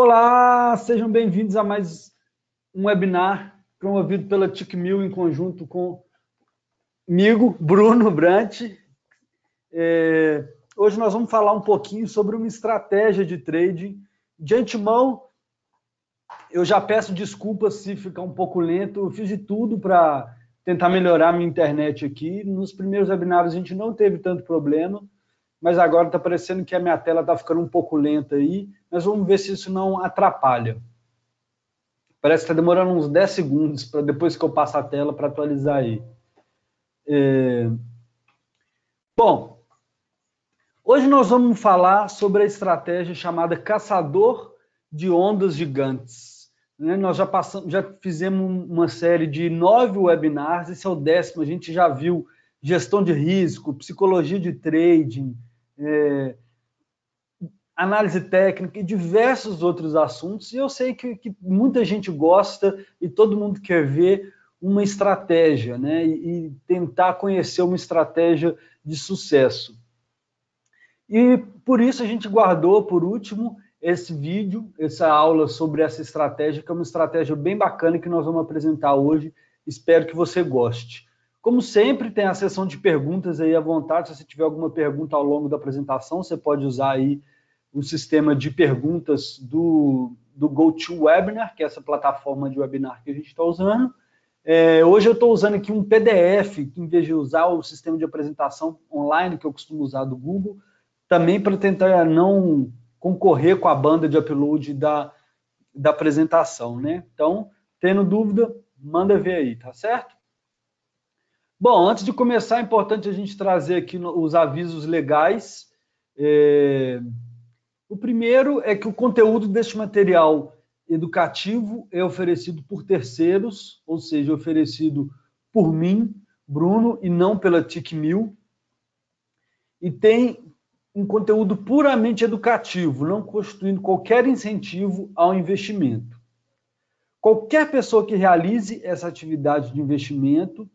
Olá, sejam bem-vindos a mais um webinar promovido pela TICMIL em conjunto com comigo, Bruno Brant. É, hoje nós vamos falar um pouquinho sobre uma estratégia de trading. De antemão, eu já peço desculpas se ficar um pouco lento, eu fiz de tudo para tentar melhorar minha internet aqui. Nos primeiros webinários a gente não teve tanto problema, mas agora está parecendo que a minha tela está ficando um pouco lenta aí, mas vamos ver se isso não atrapalha. Parece que está demorando uns 10 segundos para depois que eu passo a tela para atualizar aí. É... Bom, hoje nós vamos falar sobre a estratégia chamada caçador de ondas gigantes. Né? Nós já, passamos, já fizemos uma série de nove webinars, esse é o décimo, a gente já viu gestão de risco, psicologia de trading, é, análise técnica e diversos outros assuntos. E eu sei que, que, muita gente gosta e todo mundo quer ver uma estratégia, né? E, e tentar conhecer uma estratégia de sucesso. E por isso a gente guardou, por último, esse vídeo, essa aula sobre essa estratégia, que é uma estratégia bem bacana que nós vamos apresentar hoje. Espero que você goste. Como sempre, tem a sessão de perguntas aí à vontade. Se você tiver alguma pergunta ao longo da apresentação, você pode usar aí o sistema de perguntas do, do GoToWebinar, que é essa plataforma de webinar que a gente está usando. É, hoje eu estou usando aqui um PDF, em vez de usar o sistema de apresentação online que eu costumo usar do Google, também para tentar não concorrer com a banda de upload da, da apresentação, né? Então, tendo dúvida, manda ver aí, tá certo? Bom, antes de começar, é importante a gente trazer aqui os avisos legais. É... O primeiro é que o conteúdo deste material educativo é oferecido por terceiros, ou seja, oferecido por mim, Bruno, e não pela TICMIL, e tem um conteúdo puramente educativo, não constituindo qualquer incentivo ao investimento. Qualquer pessoa que realize essa atividade de investimento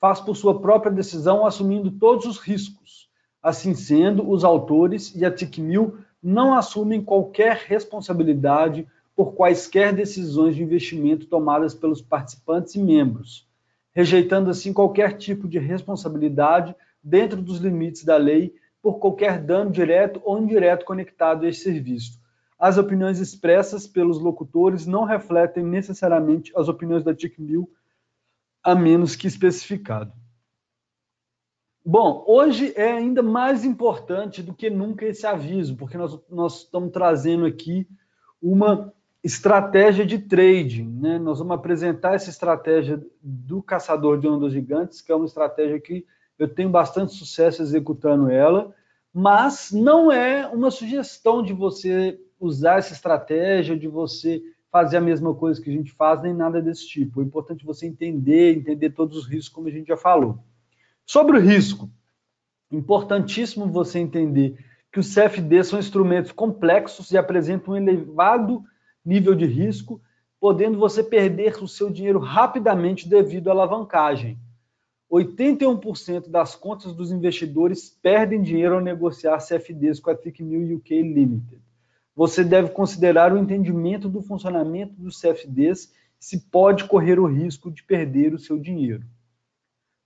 faz por sua própria decisão, assumindo todos os riscos. Assim sendo, os autores e a TICMIL não assumem qualquer responsabilidade por quaisquer decisões de investimento tomadas pelos participantes e membros, rejeitando assim qualquer tipo de responsabilidade dentro dos limites da lei por qualquer dano direto ou indireto conectado a esse serviço. As opiniões expressas pelos locutores não refletem necessariamente as opiniões da TICMIL a menos que especificado. Bom, hoje é ainda mais importante do que nunca esse aviso, porque nós, nós estamos trazendo aqui uma estratégia de trading. Né? Nós vamos apresentar essa estratégia do caçador de ondas gigantes, que é uma estratégia que eu tenho bastante sucesso executando ela, mas não é uma sugestão de você usar essa estratégia, de você fazer a mesma coisa que a gente faz, nem nada desse tipo. É importante você entender, entender todos os riscos, como a gente já falou. Sobre o risco, importantíssimo você entender que os CFDs são instrumentos complexos e apresentam um elevado nível de risco, podendo você perder o seu dinheiro rapidamente devido à alavancagem. 81% das contas dos investidores perdem dinheiro ao negociar CFDs com a ThickMill UK Limited você deve considerar o entendimento do funcionamento dos CFDs se pode correr o risco de perder o seu dinheiro.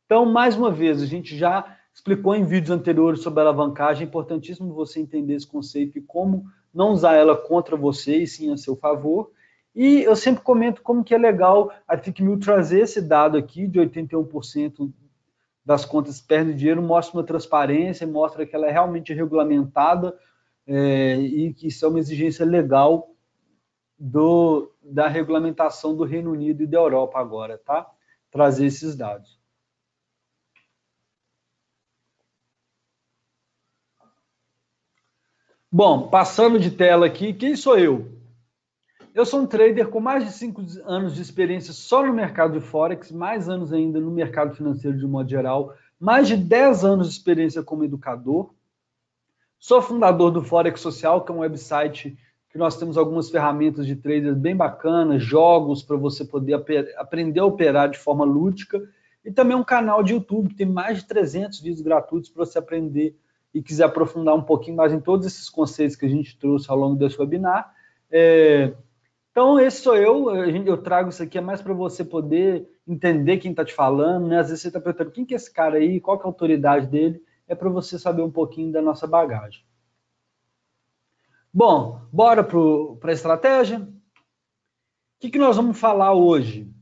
Então, mais uma vez, a gente já explicou em vídeos anteriores sobre a alavancagem, é importantíssimo você entender esse conceito e como não usar ela contra você e sim a seu favor. E eu sempre comento como que é legal a ThickMill trazer esse dado aqui de 81% das contas perdem dinheiro, mostra uma transparência, mostra que ela é realmente regulamentada, é, e que isso é uma exigência legal do, da regulamentação do Reino Unido e da Europa agora, tá? Trazer esses dados. Bom, passando de tela aqui, quem sou eu? Eu sou um trader com mais de 5 anos de experiência só no mercado de Forex, mais anos ainda no mercado financeiro de modo geral, mais de 10 anos de experiência como educador, Sou fundador do Forex Social, que é um website que nós temos algumas ferramentas de traders bem bacanas, jogos para você poder aprender a operar de forma lúdica, e também um canal de YouTube que tem mais de 300 vídeos gratuitos para você aprender e quiser aprofundar um pouquinho mais em todos esses conceitos que a gente trouxe ao longo desse webinar. É, então, esse sou eu, eu trago isso aqui é mais para você poder entender quem está te falando, né? Às vezes você está perguntando quem que é esse cara aí, qual que é a autoridade dele, é para você saber um pouquinho da nossa bagagem. Bom, bora para a estratégia? O que, que nós vamos falar hoje?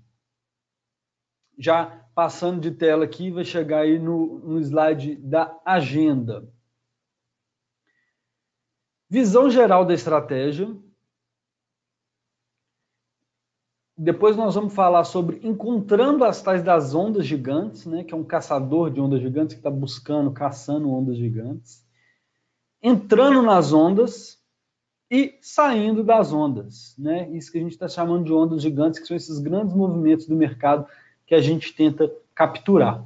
Já passando de tela aqui, vai chegar aí no, no slide da agenda. Visão geral da estratégia, Depois nós vamos falar sobre encontrando as tais das ondas gigantes, né, que é um caçador de ondas gigantes que está buscando, caçando ondas gigantes. Entrando nas ondas e saindo das ondas. Né? Isso que a gente está chamando de ondas gigantes, que são esses grandes movimentos do mercado que a gente tenta capturar.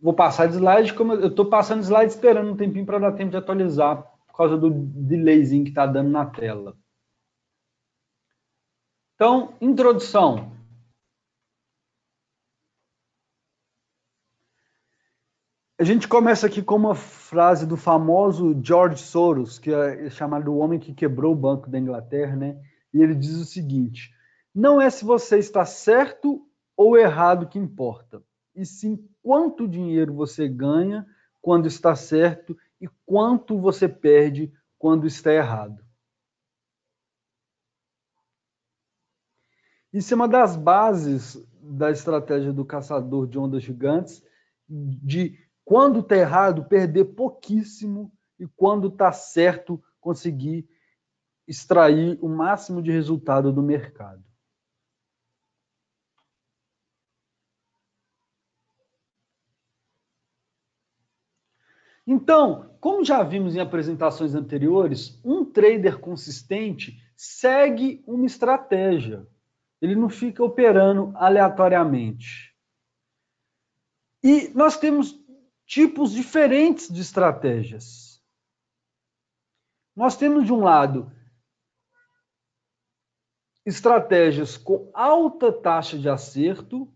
Vou passar de slide, como eu estou passando slide esperando um tempinho para dar tempo de atualizar, por causa do delayzinho que está dando na tela. Então, introdução. A gente começa aqui com uma frase do famoso George Soros, que é chamado o homem que quebrou o Banco da Inglaterra, né? E ele diz o seguinte: não é se você está certo ou errado que importa, e sim quanto dinheiro você ganha quando está certo e quanto você perde quando está errado. É uma das bases da estratégia do caçador de ondas gigantes, de quando está errado, perder pouquíssimo e quando está certo, conseguir extrair o máximo de resultado do mercado. Então, como já vimos em apresentações anteriores, um trader consistente segue uma estratégia. Ele não fica operando aleatoriamente. E nós temos tipos diferentes de estratégias. Nós temos, de um lado, estratégias com alta taxa de acerto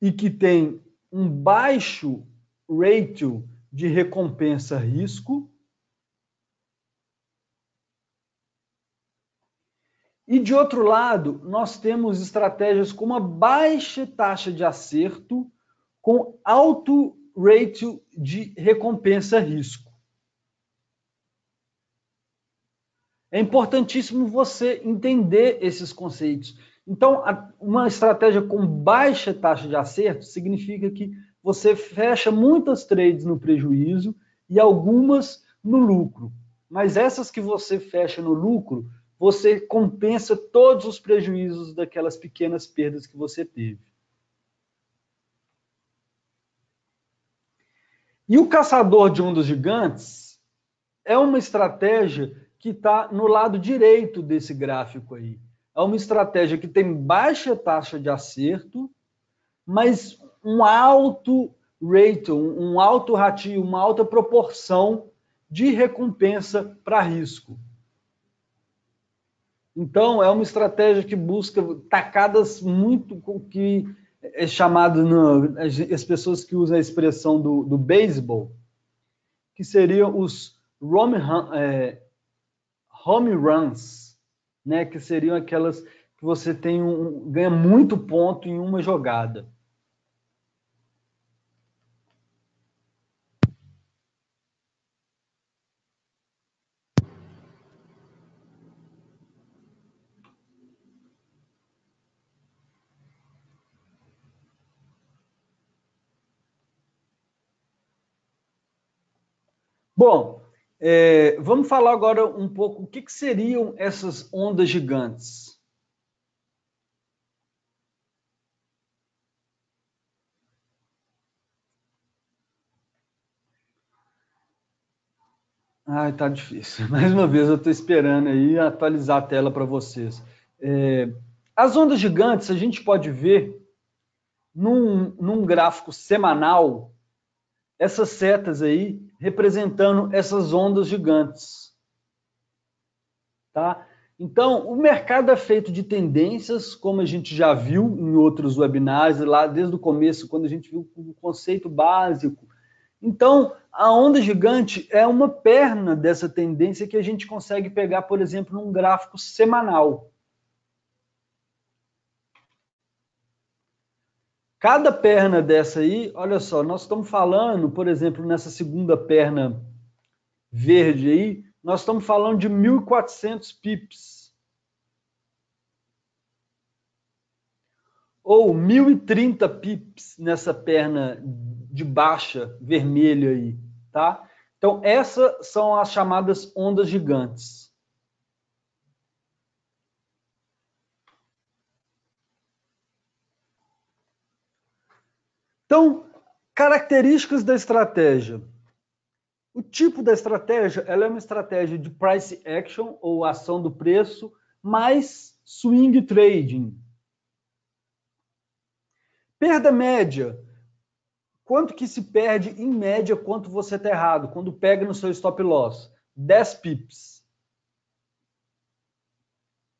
e que tem um baixo ratio de recompensa-risco. E de outro lado, nós temos estratégias com uma baixa taxa de acerto, com alto ratio de recompensa-risco. É importantíssimo você entender esses conceitos. Então, uma estratégia com baixa taxa de acerto significa que você fecha muitas trades no prejuízo e algumas no lucro. Mas essas que você fecha no lucro, você compensa todos os prejuízos daquelas pequenas perdas que você teve. E o caçador de ondas gigantes é uma estratégia que está no lado direito desse gráfico aí. É uma estratégia que tem baixa taxa de acerto, mas um alto rate, um alto ratio, uma alta proporção de recompensa para risco. Então, é uma estratégia que busca tacadas muito que é chamado no, as pessoas que usam a expressão do, do beisebol, que seriam os home, é, home runs, né? Que seriam aquelas que você tem um, ganha muito ponto em uma jogada. Bom, é, vamos falar agora um pouco o que, que seriam essas ondas gigantes. Ai, tá difícil. Mais uma vez eu estou esperando aí atualizar a tela para vocês. É, as ondas gigantes a gente pode ver num, num gráfico semanal essas setas aí representando essas ondas gigantes. Tá? Então, o mercado é feito de tendências, como a gente já viu em outros webinars, lá desde o começo, quando a gente viu o conceito básico Então, a onda gigante é uma perna dessa tendência que a gente consegue pegar, por exemplo, num gráfico semanal. Cada perna dessa aí, olha só, nós estamos falando, por exemplo, nessa segunda perna verde aí, nós estamos falando de 1.400 pips. Ou 1.030 pips nessa perna de baixa vermelha aí, tá? Então, essas são as chamadas ondas gigantes. Então, características da estratégia. O tipo da estratégia, ela é uma estratégia de price action ou ação do preço, mais swing trading. Perda média. Quanto que se perde em média quanto você está errado, quando pega no seu stop loss? 10 pips.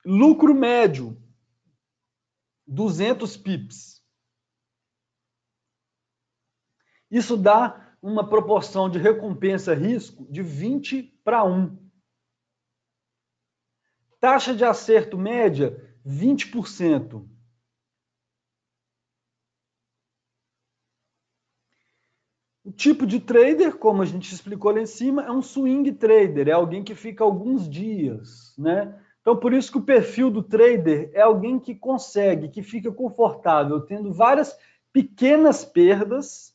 Lucro médio, 200 pips. Isso dá uma proporção de recompensa-risco de 20 para 1. Taxa de acerto média, 20%. O tipo de trader, como a gente explicou lá em cima, é um swing trader, é alguém que fica alguns dias, né? Então, por isso que o perfil do trader é alguém que consegue, que fica confortável, tendo várias pequenas perdas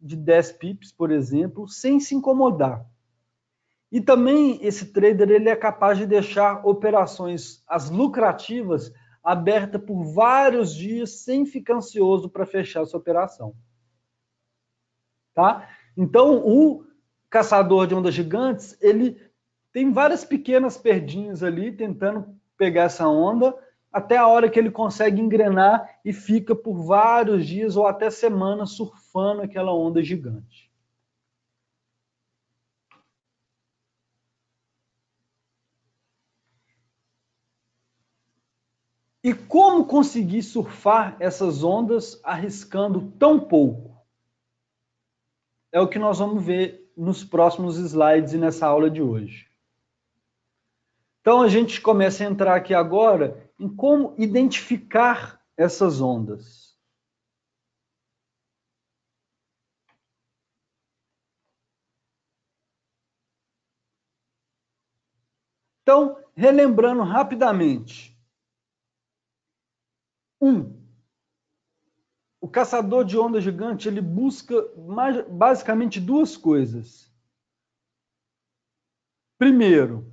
de 10 pips, por exemplo, sem se incomodar. E também esse trader ele é capaz de deixar operações as lucrativas abertas por vários dias sem ficar ansioso para fechar essa operação. Tá? Então, o caçador de ondas gigantes, ele tem várias pequenas perdinhas ali tentando pegar essa onda até a hora que ele consegue engrenar e fica por vários dias ou até semanas surfando aquela onda gigante. E como conseguir surfar essas ondas arriscando tão pouco? É o que nós vamos ver nos próximos slides e nessa aula de hoje. Então a gente começa a entrar aqui agora em como identificar essas ondas. Então, relembrando rapidamente. Um, o caçador de onda gigante ele busca basicamente duas coisas. Primeiro,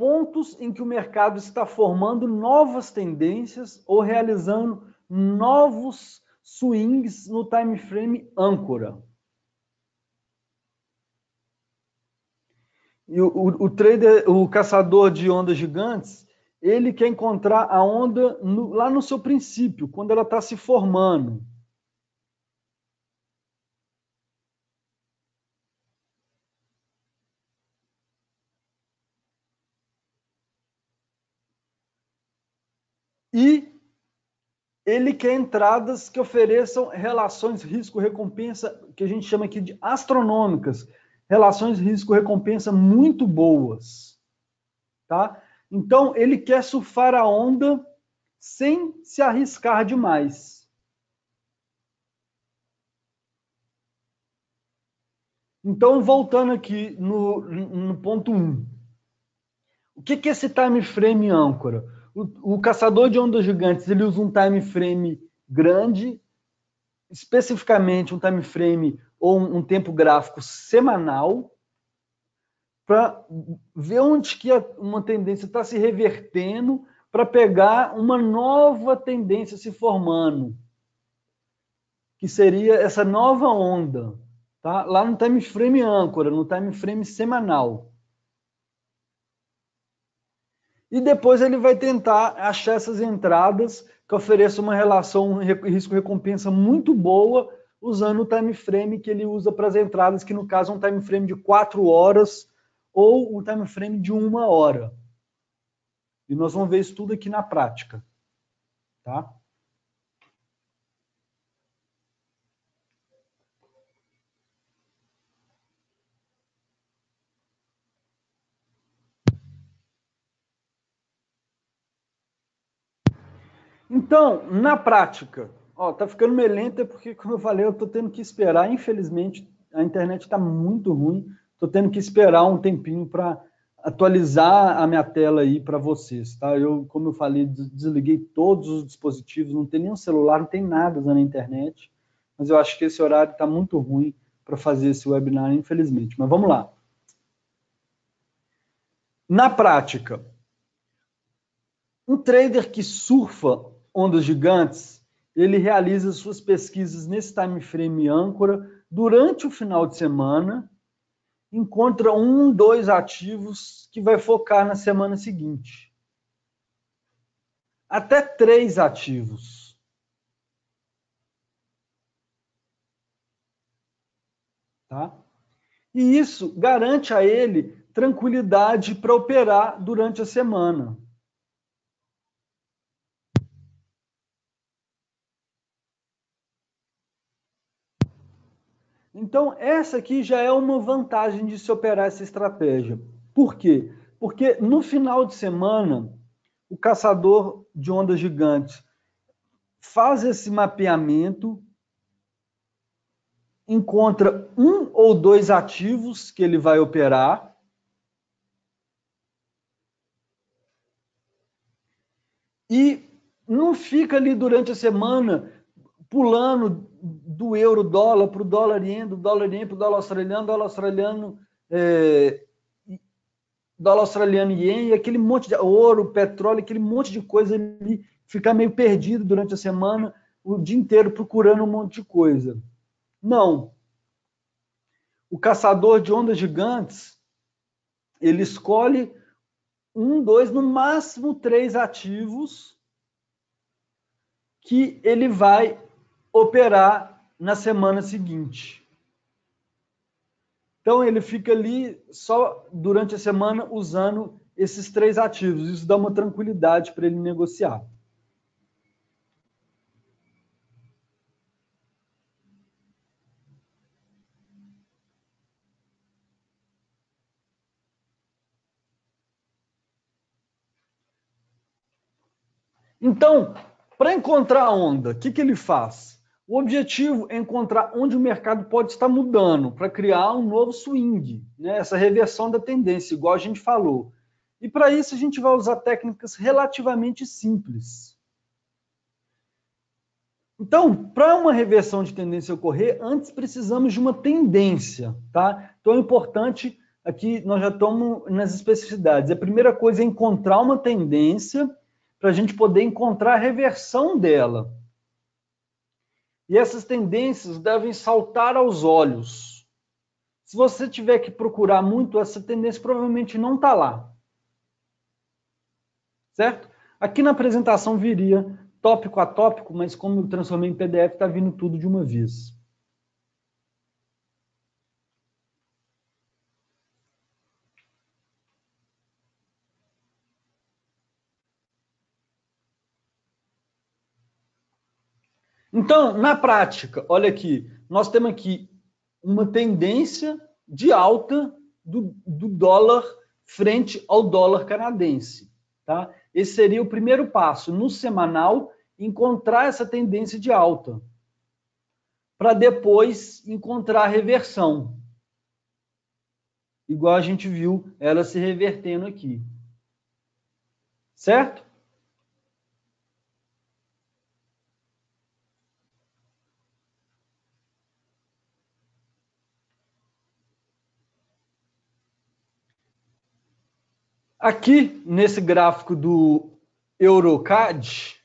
pontos em que o mercado está formando novas tendências ou realizando novos swings no time frame âncora. E o, o, o, trader, o caçador de ondas gigantes, ele quer encontrar a onda no, lá no seu princípio, quando ela está se formando. E ele quer entradas que ofereçam relações risco-recompensa, que a gente chama aqui de astronômicas, relações risco-recompensa muito boas, tá? Então, ele quer surfar a onda sem se arriscar demais. Então, voltando aqui no, no ponto 1. Um. O que, que é esse time frame âncora? O, o, caçador de ondas gigantes ele usa um time frame grande, especificamente um time frame ou um, um tempo gráfico semanal, para ver onde que uma tendência está se revertendo, para pegar uma nova tendência se formando, que seria essa nova onda, tá? Lá no time frame âncora, no time frame semanal. E depois ele vai tentar achar essas entradas que ofereçam uma relação risco-recompensa muito boa, usando o time frame que ele usa para as entradas, que no caso é um time frame de 4 horas ou um time frame de uma hora. E nós vamos ver isso tudo aqui na prática. tá? Então, na prática, ó, tá ficando meio lento, é porque, como eu falei, eu tô tendo que esperar. Infelizmente, a internet está muito ruim. Tô tendo que esperar um tempinho para atualizar a minha tela aí para vocês, tá? Eu, como eu falei, desliguei todos os dispositivos, não tem nenhum celular, não tem nada na internet, mas eu acho que esse horário está muito ruim para fazer esse webinar, infelizmente. Mas vamos lá. Na prática, um trader que surfa ondas gigantes, ele realiza suas pesquisas nesse time frame âncora durante o final de semana, encontra um, dois ativos que vai focar na semana seguinte. Até três ativos. Tá? E isso garante a ele tranquilidade para operar durante a semana. Então, essa aqui já é uma vantagem de se operar essa estratégia. Por quê? Porque no final de semana, o caçador de ondas gigantes faz esse mapeamento, encontra um ou dois ativos que ele vai operar, e não fica ali durante a semana pulando do euro dólar para o dólar ien, do dólar ien para o dólar australiano, dólar australiano, é, dólar australiano ien, e aquele monte de ouro, petróleo, aquele monte de coisa ali, ficar meio perdido durante a semana, o dia inteiro procurando um monte de coisa. Não. O caçador de ondas gigantes, ele escolhe um, dois, no máximo três ativos que ele vai operar na semana seguinte. Então ele fica ali só durante a semana usando esses três ativos. Isso dá uma tranquilidade para ele negociar. Então, para encontrar a onda, o que, que ele faz? O objetivo é encontrar onde o mercado pode estar mudando para criar um novo swing, né? essa reversão da tendência, igual a gente falou. E para isso a gente vai usar técnicas relativamente simples. Então, para uma reversão de tendência ocorrer, antes precisamos de uma tendência, tá? Então é importante aqui nós já estamos nas especificidades. A primeira coisa é encontrar uma tendência para a gente poder encontrar a reversão dela. E essas tendências devem saltar aos olhos. Se você tiver que procurar muito, essa tendência provavelmente não está lá. Certo? Aqui na apresentação viria tópico a tópico, mas como eu transformei em PDF, está vindo tudo de uma vez. Então, na prática, olha aqui, nós temos aqui uma tendência de alta do, do dólar frente ao dólar canadense. Tá? Esse seria o primeiro passo, no semanal, encontrar essa tendência de alta, para depois encontrar a reversão. Igual a gente viu ela se revertendo aqui. Certo? Aqui, nesse gráfico do Eurocad,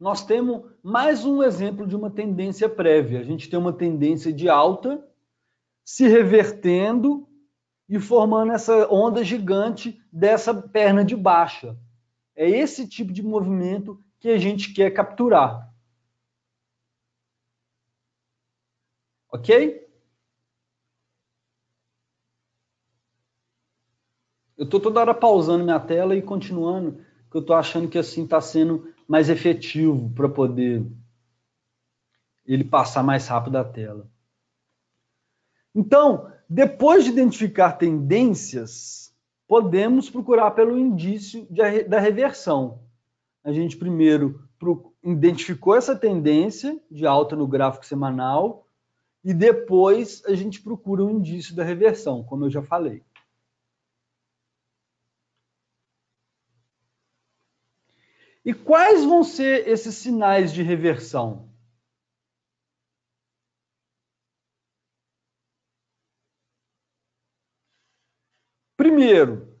nós temos mais um exemplo de uma tendência prévia. A gente tem uma tendência de alta se revertendo e formando essa onda gigante dessa perna de baixa. É esse tipo de movimento que a gente quer capturar. Ok? Eu estou toda hora pausando minha tela e continuando. porque eu estou achando que assim está sendo mais efetivo para poder ele passar mais rápido a tela. Então, depois de identificar tendências, podemos procurar pelo indício de, da reversão. A gente primeiro identificou essa tendência de alta no gráfico semanal e depois a gente procura o um indício da reversão, como eu já falei. E quais vão ser esses sinais de reversão? Primeiro,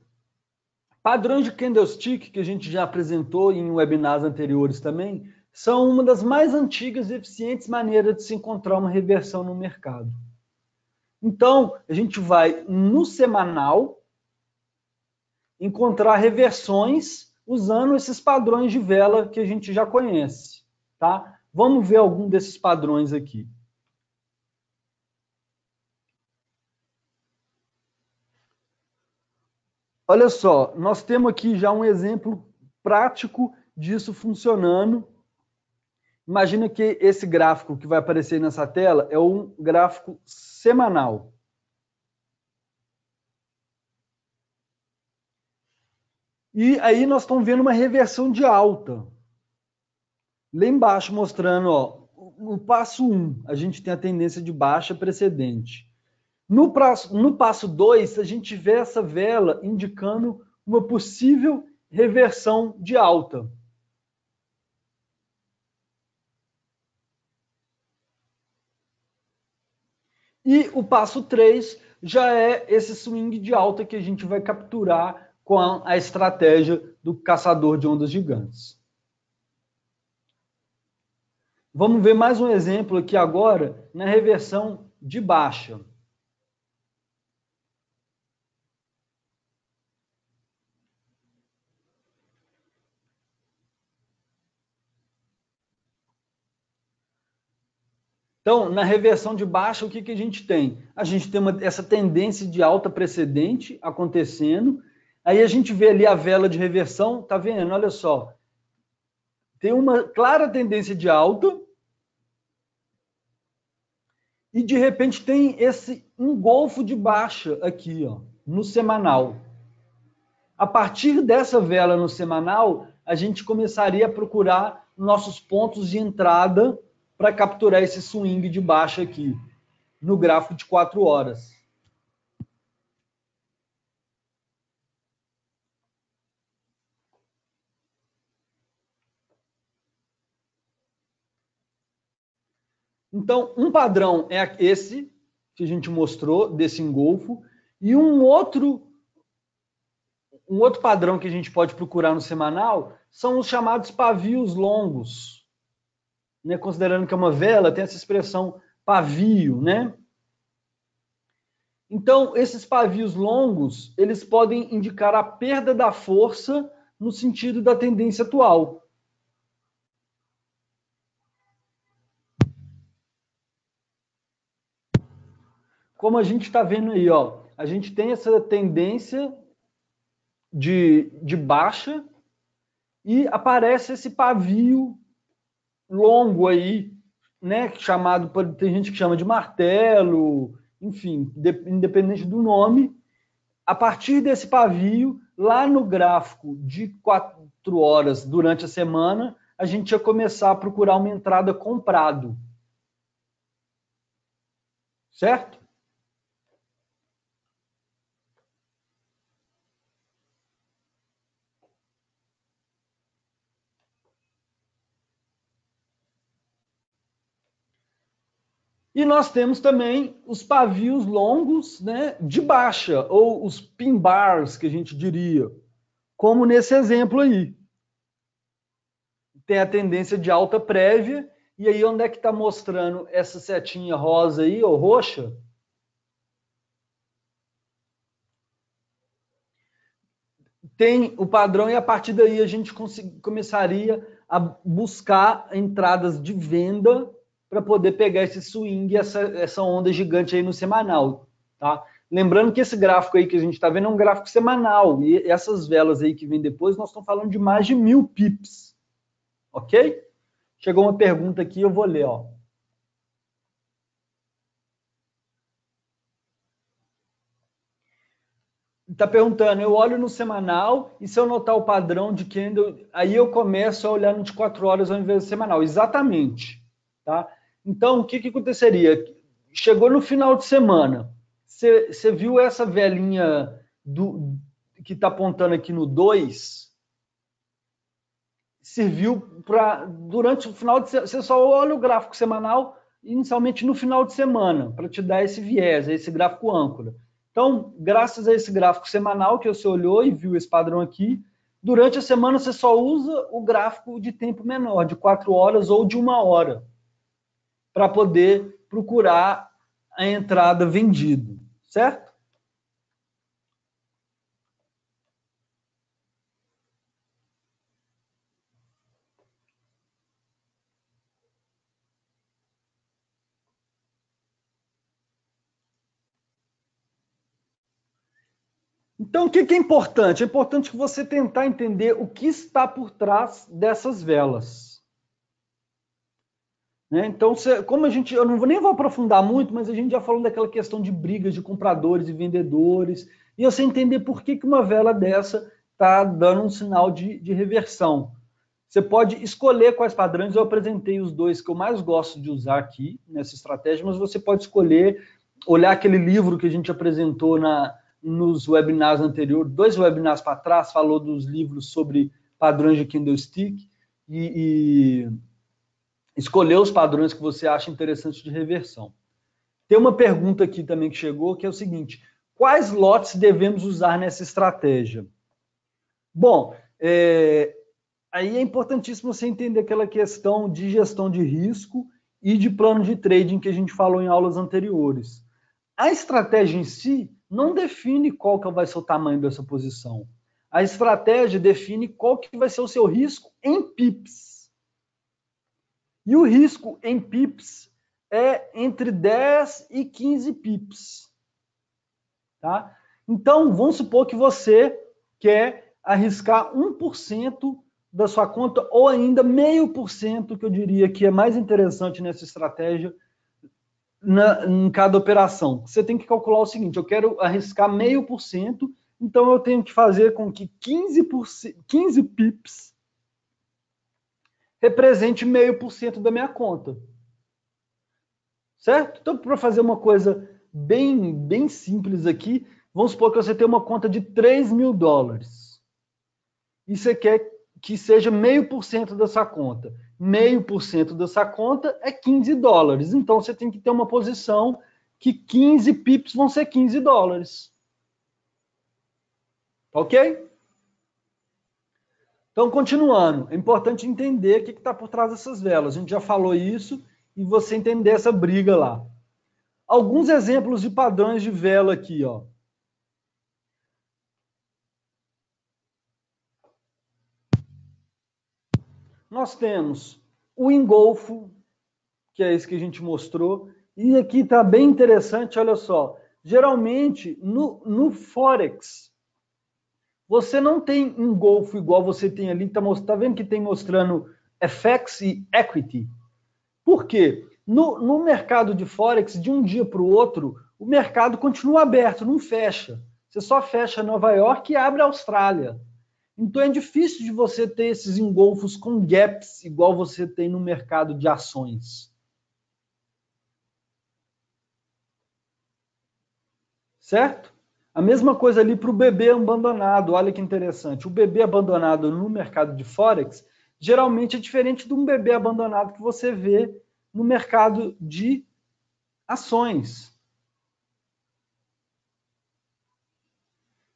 padrões de candlestick, que a gente já apresentou em webinars anteriores também, são uma das mais antigas e eficientes maneiras de se encontrar uma reversão no mercado. Então, a gente vai no semanal encontrar reversões usando esses padrões de vela que a gente já conhece, tá? Vamos ver algum desses padrões aqui. Olha só, nós temos aqui já um exemplo prático disso funcionando. Imagina que esse gráfico que vai aparecer nessa tela é um gráfico semanal. E aí nós estamos vendo uma reversão de alta. Lá embaixo mostrando, ó, no passo 1, a gente tem a tendência de baixa precedente. No, no passo 2, a gente vê essa vela indicando uma possível reversão de alta. E o passo 3 já é esse swing de alta que a gente vai capturar com a estratégia do caçador de ondas gigantes. Vamos ver mais um exemplo aqui agora na reversão de baixa. Então, na reversão de baixa, o que, que a gente tem? A gente tem uma, essa tendência de alta precedente acontecendo Aí a gente vê ali a vela de reversão, tá vendo? Olha só. Tem uma clara tendência de alta. E de repente tem esse engolfo de baixa aqui, ó, no semanal. A partir dessa vela no semanal, a gente começaria a procurar nossos pontos de entrada para capturar esse swing de baixa aqui, no gráfico de 4 horas. Então, um padrão é esse que a gente mostrou desse engolfo e um outro um outro padrão que a gente pode procurar no semanal são os chamados pavios longos. Né? Considerando que é uma vela, tem essa expressão pavio, né? Então, esses pavios longos, eles podem indicar a perda da força no sentido da tendência atual. Como a gente está vendo aí, ó, a gente tem essa tendência de, de baixa e aparece esse pavio longo aí, né, chamado, tem gente que chama de martelo, enfim, independente do nome, a partir desse pavio, lá no gráfico de quatro horas durante a semana, a gente ia começar a procurar uma entrada comprado. Certo? E nós temos também os pavios longos né, de baixa, ou os pin bars, que a gente diria, como nesse exemplo aí. Tem a tendência de alta prévia, e aí onde é que está mostrando essa setinha rosa aí, ou roxa? Tem o padrão e a partir daí a gente começaria a buscar entradas de venda para poder pegar esse swing, essa, essa onda gigante aí no semanal, tá? Lembrando que esse gráfico aí que a gente está vendo é um gráfico semanal, e essas velas aí que vem depois, nós estamos falando de mais de mil pips. Ok? Chegou uma pergunta aqui, eu vou ler, ó. Está perguntando, eu olho no semanal e se eu notar o padrão de candle, aí eu começo a olhar no de 4 horas ao invés do semanal. Exatamente. Tá? Então, o que, que aconteceria? Chegou no final de semana, você viu essa velhinha do, que está apontando aqui no 2? Serviu para, durante o final de semana, você só olha o gráfico semanal inicialmente no final de semana, para te dar esse viés, esse gráfico âncora. Então, graças a esse gráfico semanal que você olhou e viu esse padrão aqui, durante a semana você só usa o gráfico de tempo menor, de quatro horas ou de uma hora, para poder procurar a entrada vendido, certo? Então, o que é importante? É importante você tentar entender o que está por trás dessas velas. Né? Então, como a gente, eu não vou, nem vou aprofundar muito, mas a gente já falou daquela questão de brigas de compradores e vendedores, e você entender por que, que uma vela dessa está dando um sinal de, de reversão. Você pode escolher quais padrões, eu apresentei os dois que eu mais gosto de usar aqui nessa estratégia, mas você pode escolher, olhar aquele livro que a gente apresentou na, nos webinars anteriores, dois webinars para trás, falou dos livros sobre padrões de candlestick e, e escolher os padrões que você acha interessantes de reversão. Tem uma pergunta aqui também que chegou, que é o seguinte: quais lotes devemos usar nessa estratégia? Bom, é, aí é importantíssimo você entender aquela questão de gestão de risco e de plano de trading que a gente falou em aulas anteriores. A estratégia em si não define qual que vai ser o tamanho dessa posição. A estratégia define qual que vai ser o seu risco em pips. E o risco em pips é entre 10 e 15 pips. Tá? Então, vamos supor que você quer arriscar 1% da sua conta ou ainda meio por cento, que eu diria que é mais interessante nessa estratégia, na, em cada operação. Você tem que calcular o seguinte: eu quero arriscar meio por cento, então eu tenho que fazer com que 15, por, 15 pips represente meio por cento da minha conta. Certo? Então, para fazer uma coisa bem, bem simples aqui, vamos supor que você tem uma conta de 3 mil dólares. E você quer que seja meio por cento da sua conta meio por cento dessa conta é 15 dólares. Então você tem que ter uma posição que 15 pips vão ser 15 dólares. Ok? Então, continuando, é importante entender o que está por trás dessas velas. A gente já falou isso e você entender essa briga lá. Alguns exemplos de padrões de vela aqui, ó. nós temos o engolfo, que é esse que a gente mostrou, e aqui está bem interessante, olha só. Geralmente, no, no Forex, você não tem engolfo igual você tem ali, está tá vendo que tem mostrando FX e Equity? Por quê? No, no mercado de Forex, de um dia para o outro, o mercado continua aberto, não fecha. Você só fecha Nova York e abre a Austrália. Então é difícil de você ter esses engolfos com gaps igual você tem no mercado de ações. Certo? A mesma coisa ali para o bebê abandonado. Olha que interessante. O bebê abandonado no mercado de Forex geralmente é diferente de um bebê abandonado que você vê no mercado de ações.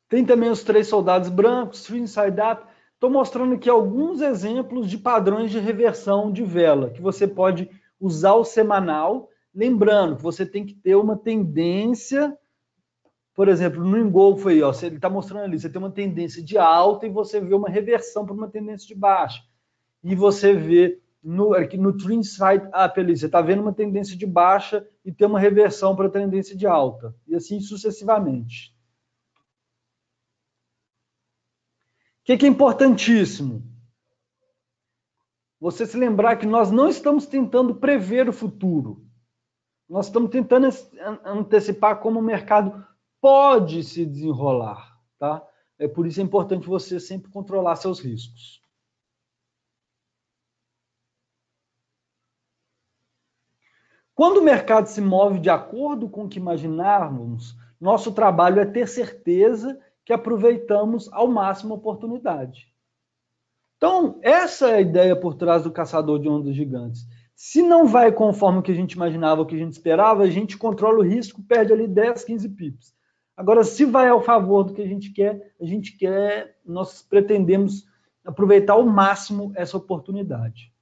Tem também os três soldados brancos, Three Inside Up. Estou mostrando aqui alguns exemplos de padrões de reversão de vela, que você pode usar o semanal. Lembrando que você tem que ter uma tendência, por exemplo, no engolfo aí, ó, ele está mostrando ali, você tem uma tendência de alta e você vê uma reversão para uma tendência de baixa. E você vê no, aqui no Trend Side Up ali, você está vendo uma tendência de baixa e tem uma reversão para a tendência de alta, e assim sucessivamente. O que, que é importantíssimo? Você se lembrar que nós não estamos tentando prever o futuro. Nós estamos tentando antecipar como o mercado pode se desenrolar, tá? É por isso é importante você sempre controlar seus riscos. Quando o mercado se move de acordo com o que imaginarmos, nosso trabalho é ter certeza que aproveitamos ao máximo a oportunidade. Então, essa é a ideia por trás do caçador de ondas gigantes. Se não vai conforme o que a gente imaginava, o que a gente esperava, a gente controla o risco, perde ali 10, 15 pips. Agora, se vai ao favor do que a gente quer, a gente quer, nós pretendemos aproveitar ao máximo essa oportunidade.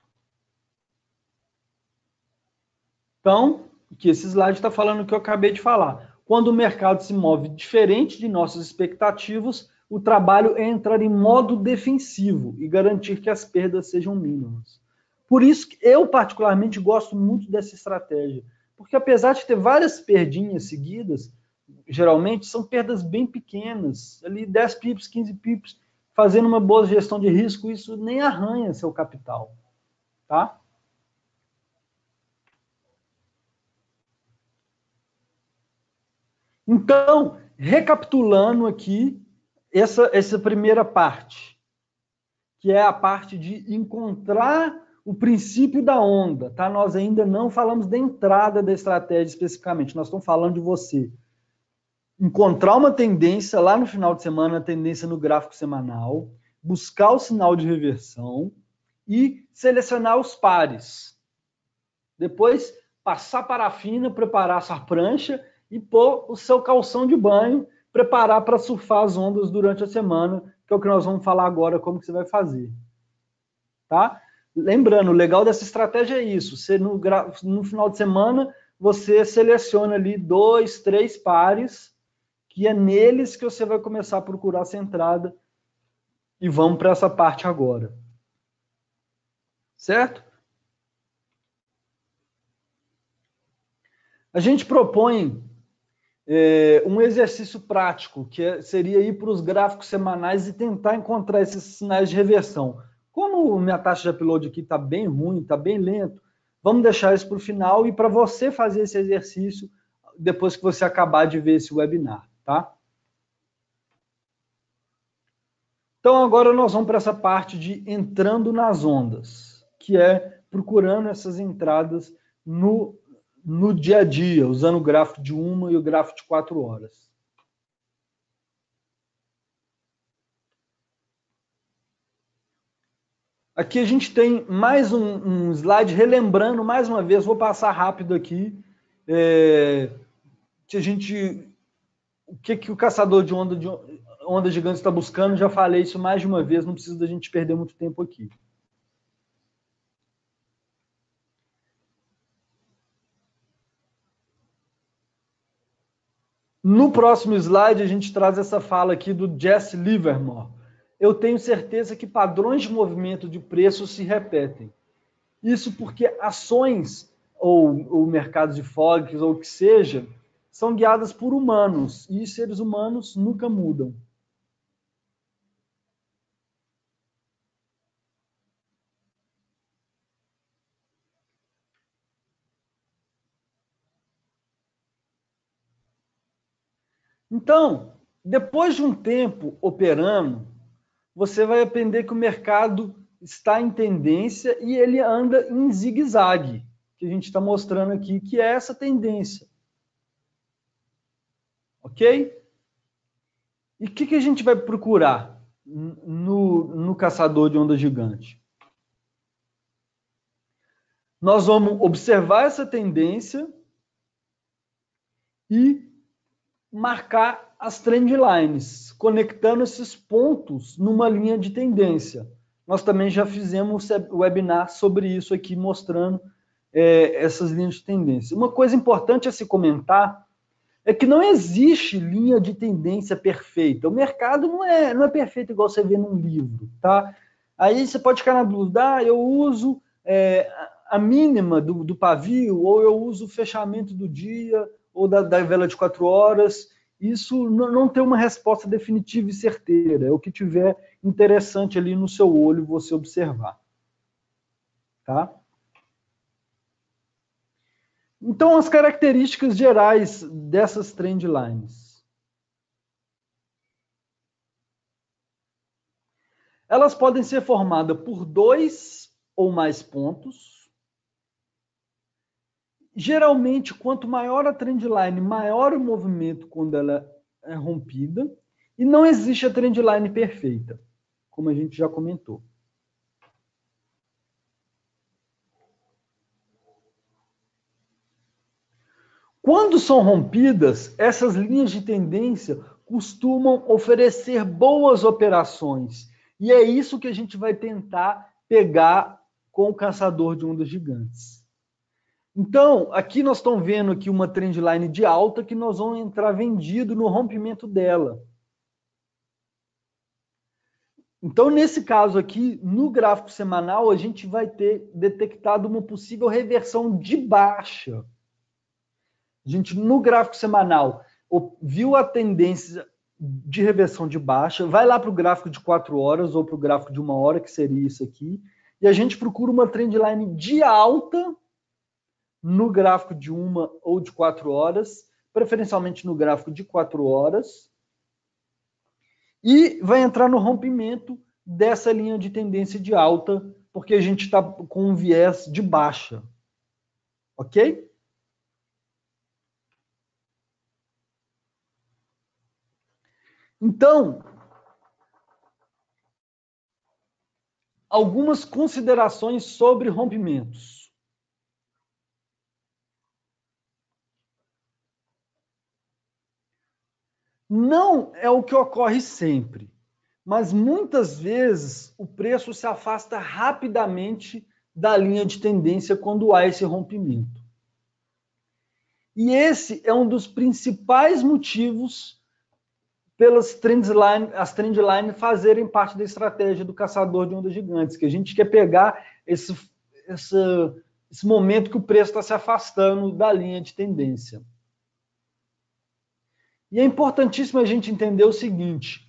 Então, que esse slide está falando o que eu acabei de falar. Quando o mercado se move diferente de nossas expectativas, o trabalho é entrar em modo defensivo e garantir que as perdas sejam mínimas. Por isso que eu, particularmente, gosto muito dessa estratégia. Porque apesar de ter várias perdinhas seguidas, geralmente são perdas bem pequenas, ali 10 pips, 15 pips, fazendo uma boa gestão de risco, isso nem arranha seu capital. Tá? Então, recapitulando aqui essa, essa primeira parte, que é a parte de encontrar o princípio da onda, tá? Nós ainda não falamos da entrada da estratégia especificamente, nós estamos falando de você encontrar uma tendência lá no final de semana, a tendência no gráfico semanal, buscar o sinal de reversão e selecionar os pares. Depois, passar para a fina, preparar sua prancha e pôr o seu calção de banho, preparar para surfar as ondas durante a semana, que é o que nós vamos falar agora, como que você vai fazer. Tá? Lembrando, o legal dessa estratégia é isso, você no, no final de semana, você seleciona ali dois, três pares, que é neles que você vai começar a procurar essa entrada, e vamos para essa parte agora. Certo? A gente propõe é, um exercício prático, que é, seria ir para os gráficos semanais e tentar encontrar esses sinais de reversão. Como minha taxa de upload aqui está bem ruim, está bem lento, vamos deixar isso para o final e para você fazer esse exercício depois que você acabar de ver esse webinar, tá? Então agora nós vamos para essa parte de entrando nas ondas, que é procurando essas entradas no no dia a dia, usando o gráfico de uma e o gráfico de quatro horas. Aqui a gente tem mais um, um slide relembrando mais uma vez, vou passar rápido aqui, é, que a gente, o que, que o caçador de onda, de onda gigante está buscando, já falei isso mais de uma vez, não precisa da gente perder muito tempo aqui. No próximo slide, a gente traz essa fala aqui do Jesse Livermore. Eu tenho certeza que padrões de movimento de preço se repetem. Isso porque ações ou, ou mercados de forex ou o que seja são guiadas por humanos e seres humanos nunca mudam. Então, depois de um tempo operando, você vai aprender que o mercado está em tendência e ele anda em zigue-zague, que a gente está mostrando aqui, que é essa tendência. Ok? E o que, que a gente vai procurar no, no caçador de onda gigante? Nós vamos observar essa tendência e marcar as trend lines, conectando esses pontos numa linha de tendência. Nós também já fizemos webinar sobre isso aqui, mostrando é, essas linhas de tendência. Uma coisa importante a se comentar é que não existe linha de tendência perfeita. O mercado não é, não é perfeito igual você vê num livro, tá? Aí você pode ficar na dúvida, ah, eu uso é, a mínima do, do, pavio, ou eu uso o fechamento do dia, ou da, da vela de quatro horas. Isso não, não tem uma resposta definitiva e certeira. É o que tiver interessante ali no seu olho você observar. Tá? Então, as características gerais dessas trend lines. Elas podem ser formadas por dois ou mais pontos. Geralmente, quanto maior a trend line, maior o movimento quando ela é rompida. E não existe a trend line perfeita, como a gente já comentou. Quando são rompidas, essas linhas de tendência costumam oferecer boas operações. E é isso que a gente vai tentar pegar com o caçador de ondas gigantes. Então, aqui nós estamos vendo aqui uma trendline de alta que nós vamos entrar vendido no rompimento dela. Então, nesse caso aqui, no gráfico semanal, a gente vai ter detectado uma possível reversão de baixa. A gente, no gráfico semanal, viu a tendência de reversão de baixa, vai lá para o gráfico de 4 horas ou para o gráfico de uma hora, que seria isso aqui, e a gente procura uma trendline de alta no gráfico de uma ou de 4 horas, preferencialmente no gráfico de 4 horas, e vai entrar no rompimento dessa linha de tendência de alta, porque a gente está com um viés de baixa. Ok? Então, algumas considerações sobre rompimentos. Não é o que ocorre sempre, mas muitas vezes o preço se afasta rapidamente da linha de tendência quando há esse rompimento. E esse é um dos principais motivos pelas trendline, as trendline fazerem parte da estratégia do caçador de ondas gigantes, que a gente quer pegar esse, esse, esse momento que o preço está se afastando da linha de tendência. E é importantíssimo a gente entender o seguinte,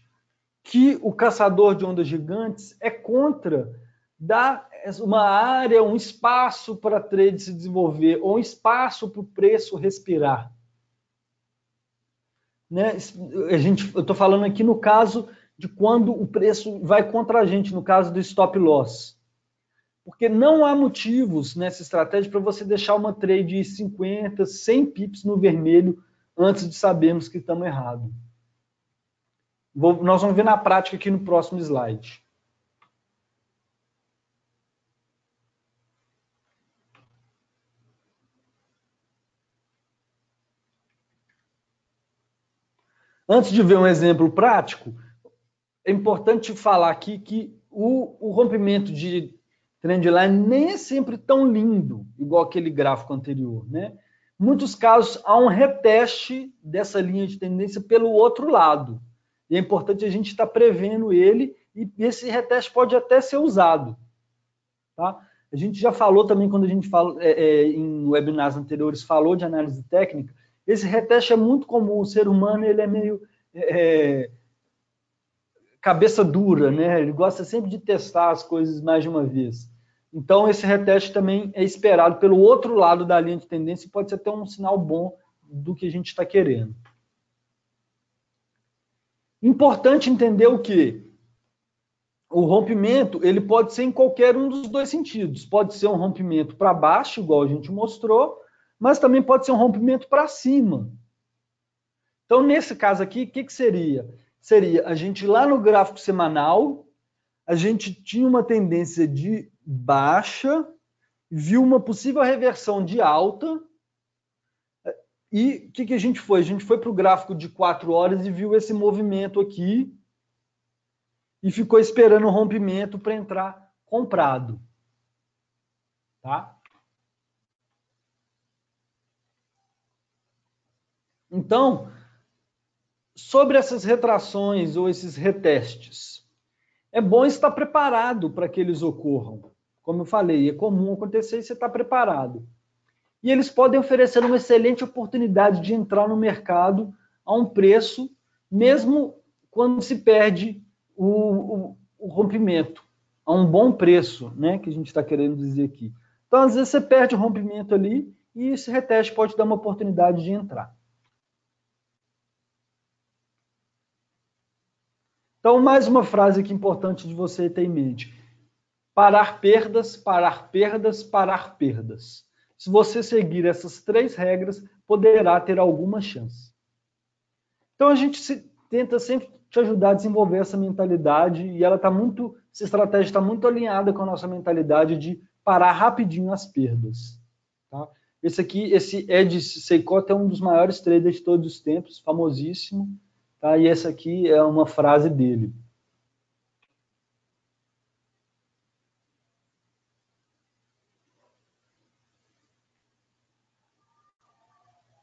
que o caçador de ondas gigantes é contra dar uma área, um espaço para a trade se desenvolver, ou um espaço para o preço respirar. Né? A gente, eu estou falando aqui no caso de quando o preço vai contra a gente, no caso do stop loss. Porque não há motivos nessa estratégia para você deixar uma trade de 50, 100 pips no vermelho antes de sabermos que estamos errados. nós vamos ver na prática aqui no próximo slide. Antes de ver um exemplo prático, é importante falar aqui que o, o rompimento de trendline nem é sempre tão lindo, igual aquele gráfico anterior, né? Muitos casos, há um reteste dessa linha de tendência pelo outro lado. E é importante a gente estar prevendo ele, e esse reteste pode até ser usado. Tá? A gente já falou também, quando a gente fala é, é, em webinars anteriores, falou de análise técnica, esse reteste é muito comum. O ser humano ele é meio é, cabeça dura, né? Ele gosta sempre de testar as coisas mais de uma vez. Então, esse reteste também é esperado pelo outro lado da linha de tendência e pode ser até um sinal bom do que a gente está querendo. Importante entender o que? O rompimento ele pode ser em qualquer um dos dois sentidos. Pode ser um rompimento para baixo, igual a gente mostrou, mas também pode ser um rompimento para cima. Então, nesse caso aqui, o que, que seria? Seria a gente lá no gráfico semanal, a gente tinha uma tendência de baixa, viu uma possível reversão de alta, e o que, que a gente foi? A gente foi para o gráfico de 4 horas e viu esse movimento aqui, e ficou esperando o rompimento para entrar comprado. Tá? Então, sobre essas retrações ou esses retestes, é bom estar preparado para que eles ocorram. Como eu falei, é comum acontecer e você está preparado. E eles podem oferecer uma excelente oportunidade de entrar no mercado a um preço, mesmo quando se perde o, o, o rompimento, a um bom preço, né? Que a gente está querendo dizer aqui. Então, às vezes, você perde o rompimento ali e esse reteste pode dar uma oportunidade de entrar. Então, mais uma frase aqui importante de você ter em mente. Parar perdas, parar perdas, parar perdas. Se você seguir essas três regras, poderá ter alguma chance. Então a gente se, tenta sempre te ajudar a desenvolver essa mentalidade e ela está muito, essa estratégia está muito alinhada com a nossa mentalidade de parar rapidinho as perdas. Tá? Esse aqui, esse Ed Seikot é um dos maiores traders de todos os tempos, famosíssimo. Tá? E essa aqui é uma frase dele.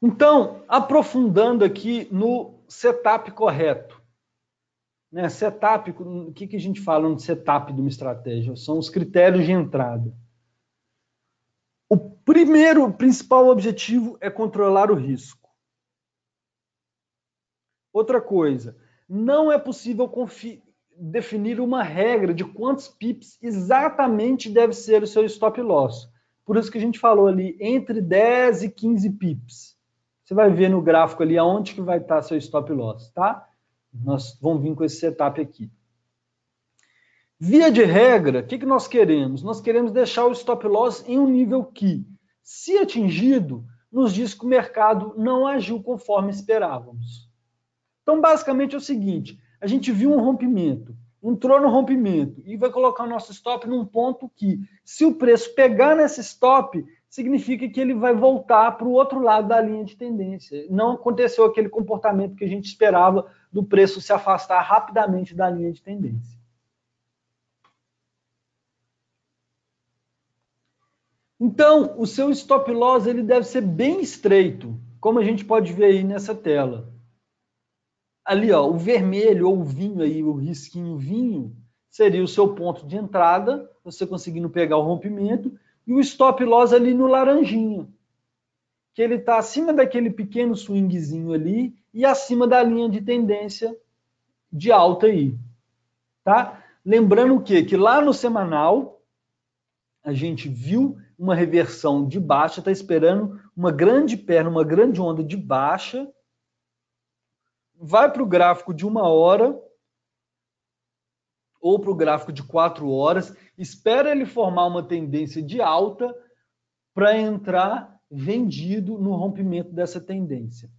Então, aprofundando aqui no setup correto. Né? Setup, o que, que a gente fala no setup de uma estratégia? São os critérios de entrada. O primeiro, principal objetivo é controlar o risco. Outra coisa, não é possível definir uma regra de quantos pips exatamente deve ser o seu stop loss. Por isso que a gente falou ali, entre 10 e 15 pips. Você vai ver no gráfico ali aonde que vai estar seu stop loss, tá? Nós vamos vir com esse setup aqui. Via de regra, o que, que nós queremos? Nós queremos deixar o stop loss em um nível que, se atingido, nos diz que o mercado não agiu conforme esperávamos. Então, basicamente é o seguinte: a gente viu um rompimento, entrou no rompimento e vai colocar o nosso stop num ponto que, se o preço pegar nesse stop, significa que ele vai voltar para o outro lado da linha de tendência. Não aconteceu aquele comportamento que a gente esperava do preço se afastar rapidamente da linha de tendência. Então, o seu stop loss ele deve ser bem estreito, como a gente pode ver aí nessa tela. Ali, ó, o vermelho ou o vinho aí, o risquinho vinho, seria o seu ponto de entrada, você conseguindo pegar o rompimento, e o stop loss ali no laranjinho, que ele está acima daquele pequeno swingzinho ali e acima da linha de tendência de alta aí, tá? Lembrando o quê? Que lá no semanal a gente viu uma reversão de baixa, está esperando uma grande perna, uma grande onda de baixa, vai para o gráfico de uma hora ou para o gráfico de quatro horas, espera ele formar uma tendência de alta para entrar vendido no rompimento dessa tendência.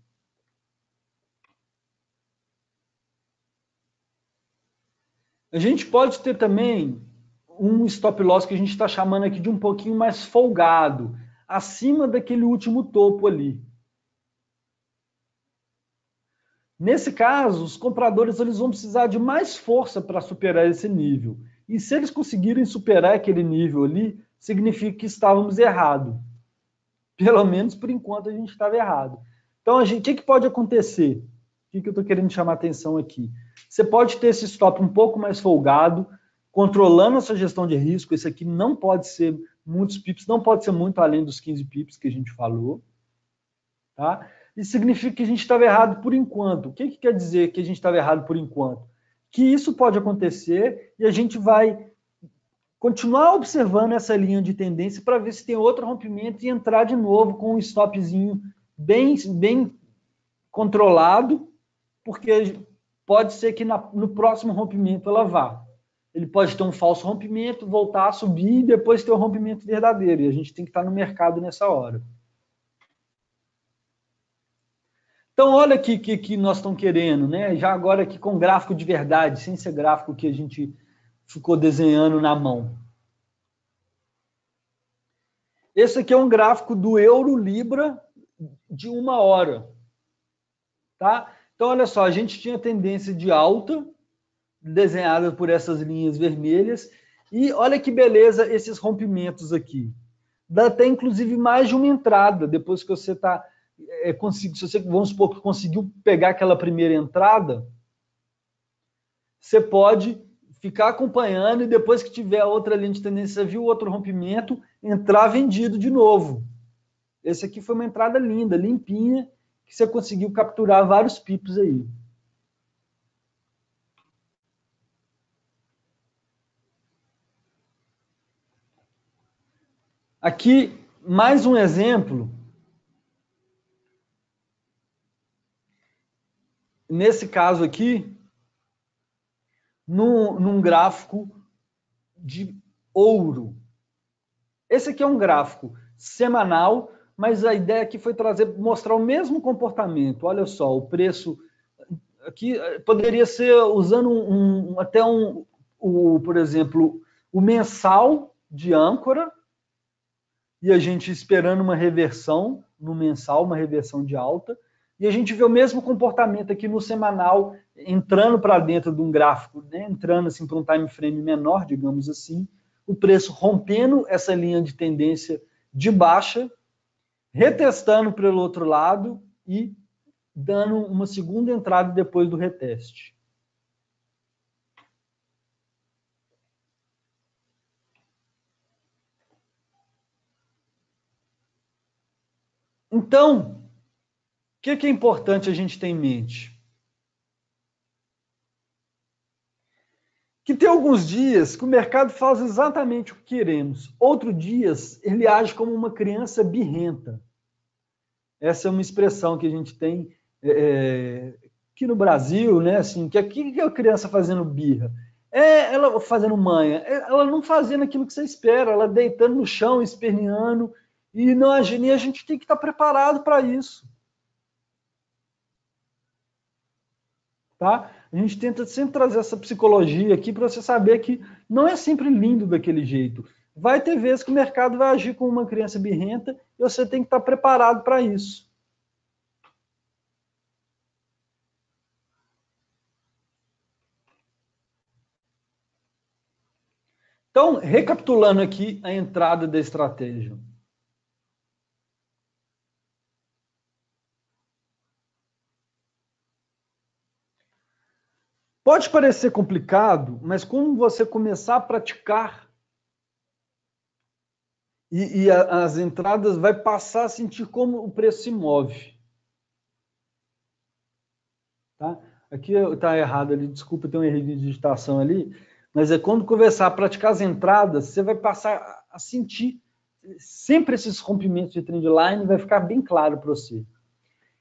A gente pode ter também um stop loss que a gente está chamando aqui de um pouquinho mais folgado, acima daquele último topo ali. Nesse caso, os compradores eles vão precisar de mais força para superar esse nível. E se eles conseguirem superar aquele nível ali, significa que estávamos errados. Pelo menos por enquanto a gente estava errado. Então, o que, que pode acontecer? O que, que eu estou querendo chamar atenção aqui? Você pode ter esse stop um pouco mais folgado, controlando a sua gestão de risco. Esse aqui não pode ser muitos pips, não pode ser muito além dos 15 pips que a gente falou. Tá? Isso significa que a gente estava errado por enquanto. O que, que quer dizer que a gente estava errado por enquanto? Que isso pode acontecer e a gente vai continuar observando essa linha de tendência para ver se tem outro rompimento e entrar de novo com um stopzinho bem, bem controlado, porque pode ser que na, no próximo rompimento ela vá. Ele pode ter um falso rompimento, voltar a subir e depois ter um rompimento verdadeiro. E a gente tem que estar no mercado nessa hora. Então, olha aqui que, que nós estamos querendo, né? Já agora aqui com gráfico de verdade, sem ser gráfico que a gente ficou desenhando na mão. Esse aqui é um gráfico do euro libra de uma hora, tá? Então, olha só, a gente tinha tendência de alta, desenhada por essas linhas vermelhas, e olha que beleza esses rompimentos aqui. Dá até, inclusive, mais de uma entrada, depois que você está é, consigo, se você, vamos supor que conseguiu pegar aquela primeira entrada, você pode ficar acompanhando e depois que tiver outra linha de tendência, viu outro rompimento, entrar vendido de novo. Esse aqui foi uma entrada linda, limpinha, que você conseguiu capturar vários pips aí. Aqui, mais um exemplo. Nesse caso aqui, num, num gráfico de ouro. Esse aqui é um gráfico semanal, mas a ideia aqui foi trazer, mostrar o mesmo comportamento. Olha só, o preço aqui eh, poderia ser usando um, um, até um, o, por exemplo, o mensal de âncora e a gente esperando uma reversão no mensal, uma reversão de alta, e a gente vê o mesmo comportamento aqui no semanal, entrando para dentro de um gráfico, né? entrando assim para um time frame menor, digamos assim, o preço rompendo essa linha de tendência de baixa, retestando pelo outro lado e dando uma segunda entrada depois do reteste. Então, que, que é importante a gente ter em mente? Que tem alguns dias que o mercado faz exatamente o que queremos. Outros dias ele age como uma criança birrenta. Essa é uma expressão que a gente tem é, é aqui no Brasil, né? Assim, que aqui que é a criança fazendo birra. É ela fazendo manha, é ela não fazendo aquilo que você espera, ela deitando no chão, esperneando, e não e a gente tem que estar preparado para isso. Tá? A gente tenta sempre trazer essa psicologia aqui para você saber que não é sempre lindo daquele jeito. Vai ter vezes que o mercado vai agir com uma criança birrenta e você tem que estar preparado para isso. Então, recapitulando aqui a entrada da estratégia. Pode parecer complicado, mas quando você começar a praticar e, e a, as entradas, vai passar a sentir como o preço se move. Tá? Aqui está errado ali, desculpa, tem um erro de digitação ali, mas é quando começar a praticar as entradas, você vai passar a sentir sempre esses rompimentos de trendline, vai ficar bem claro para você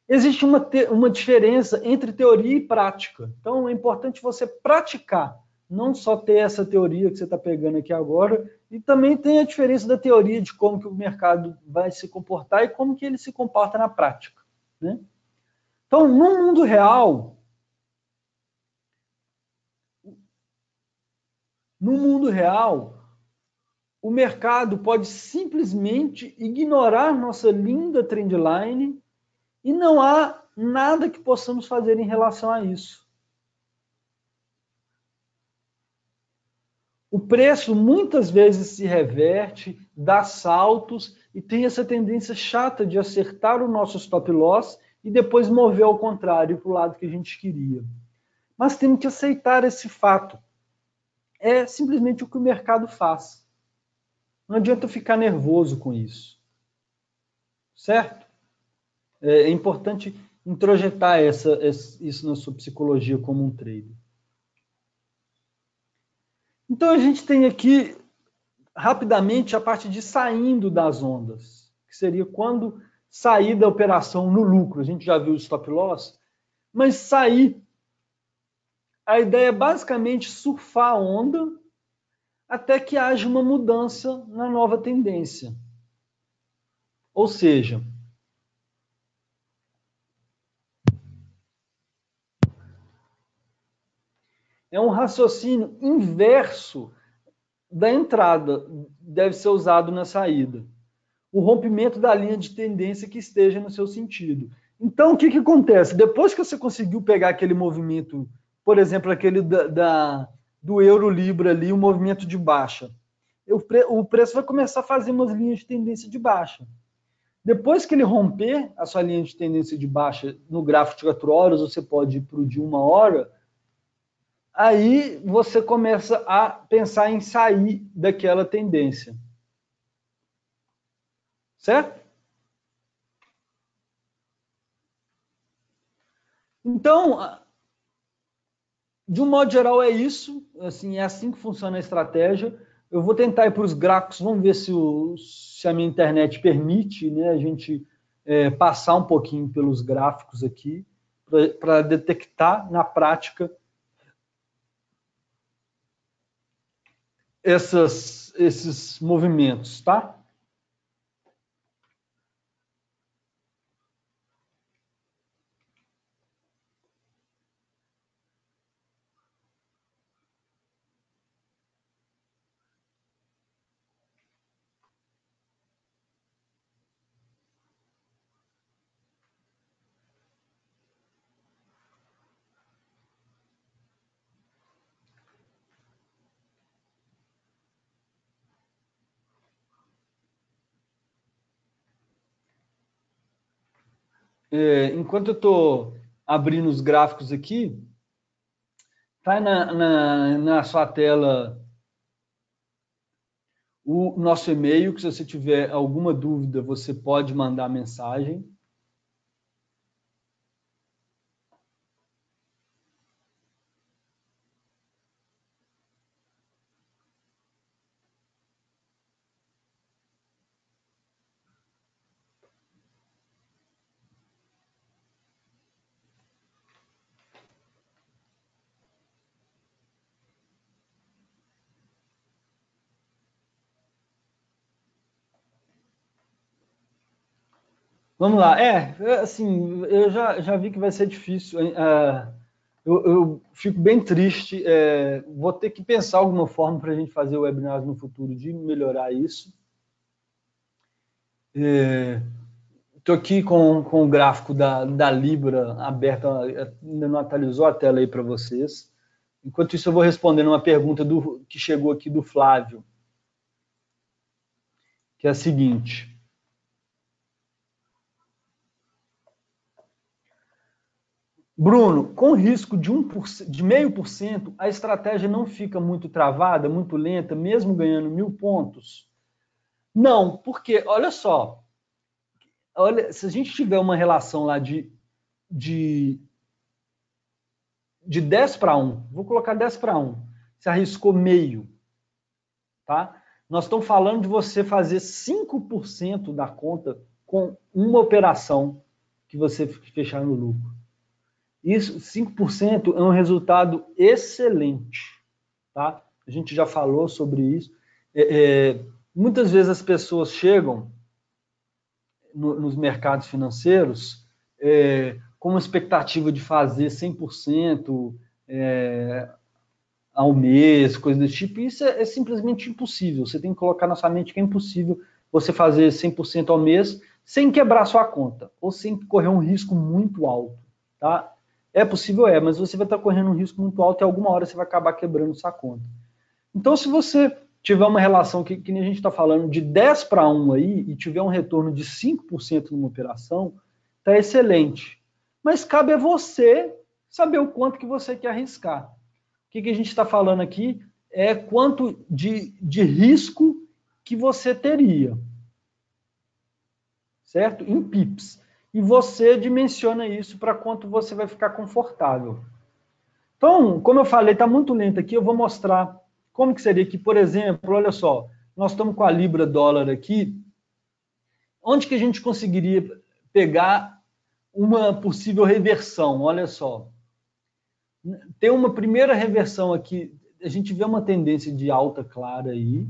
existe uma, uma diferença entre teoria e prática. Então, é importante você praticar, não só ter essa teoria que você está pegando aqui agora, e também tem a diferença da teoria de como que o mercado vai se comportar e como que ele se comporta na prática. Né? Então, no mundo real, no mundo real, o mercado pode simplesmente ignorar nossa linda trendline e não há nada que possamos fazer em relação a isso. O preço muitas vezes se reverte, dá saltos e tem essa tendência chata de acertar o nosso stop loss e depois mover ao contrário para o lado que a gente queria. Mas temos que aceitar esse fato. É simplesmente o que o mercado faz. Não adianta ficar nervoso com isso. Certo? É, é importante introjetar essa, isso na sua psicologia como um trader. Então a gente tem aqui rapidamente a parte de saindo das ondas, que seria quando sair da operação no lucro. A gente já viu o stop loss, mas sair a ideia é basicamente surfar a onda até que haja uma mudança na nova tendência. Ou seja, é um raciocínio inverso da entrada, deve ser usado na saída. O rompimento da linha de tendência que esteja no seu sentido. Então, o que, que acontece? Depois que você conseguiu pegar aquele movimento, por exemplo, aquele da, da do euro-libra ali, o um movimento de baixa, o preço vai começar a fazer umas linhas de tendência de baixa. Depois que ele romper a sua linha de tendência de baixa no gráfico de 4 horas, você pode ir para o de uma hora, aí você começa a pensar em sair daquela tendência. Certo? Então, de um modo geral é isso, assim, é assim que funciona a estratégia. Eu vou tentar ir para os gráficos, vamos ver se, o, se, a minha internet permite, né, a gente é, passar um pouquinho pelos gráficos aqui para detectar na prática essas, esses movimentos, tá? É, enquanto eu estou abrindo os gráficos aqui, tá na, na, na sua tela o nosso e-mail, que se você tiver alguma dúvida, você pode mandar mensagem. Vamos lá. É, assim, eu já, já vi que vai ser difícil. É, eu, eu, fico bem triste. É, vou ter que pensar alguma forma para a gente fazer webinars no futuro de melhorar isso. Estou é, aqui com, com o gráfico da, da Libra aberto, ainda não atualizou a tela aí para vocês. Enquanto isso, eu vou respondendo uma pergunta do, que chegou aqui do Flávio, que é a seguinte. Bruno, com risco de, 1%, de meio por cento, a estratégia não fica muito travada, muito lenta, mesmo ganhando mil pontos? Não, porque, olha só, olha, se a gente tiver uma relação lá de, de, de 10 para 1, vou colocar 10 para 1, você arriscou meio, tá? Nós estamos falando de você fazer 5% da conta com uma operação que você fechar no lucro. Isso, 5% é um resultado excelente, tá? A gente já falou sobre isso. É, é, muitas vezes as pessoas chegam no, nos mercados financeiros é, com uma expectativa de fazer 100% é, ao mês, coisa desse tipo. Isso é, é, simplesmente impossível. Você tem que colocar na sua mente que é impossível você fazer 100% ao mês sem quebrar sua conta ou sem correr um risco muito alto, tá? É possível, é, mas você vai estar correndo um risco muito alto e alguma hora você vai acabar quebrando sua conta. Então, se você tiver uma relação que, que a gente está falando de 10 para 1 aí e tiver um retorno de 5% numa operação, está excelente. Mas cabe a você saber o quanto que você quer arriscar. O que, que a gente está falando aqui é quanto de, de risco que você teria. Certo? Em pips e você dimensiona isso para quanto você vai ficar confortável. Então, como eu falei, está muito lento aqui, eu vou mostrar como que seria que, por exemplo, olha só, nós estamos com a Libra dólar aqui, onde que a gente conseguiria pegar uma possível reversão? Olha só, tem uma primeira reversão aqui, a gente vê uma tendência de alta clara aí,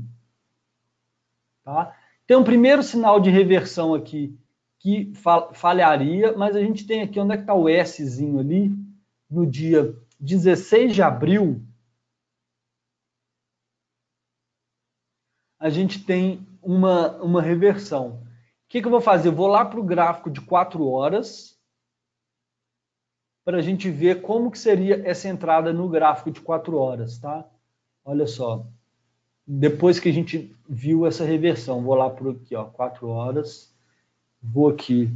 tá? Tem um primeiro sinal de reversão aqui que falharia, mas a gente tem aqui, onde é que está o Szinho ali? No dia 16 de abril, a gente tem uma, uma reversão. O que, que eu vou fazer? Eu vou lá para o gráfico de 4 horas, para a gente ver como que seria essa entrada no gráfico de 4 horas, tá? Olha só. Depois que a gente viu essa reversão, vou lá para aqui, ó, 4 horas Vou aqui.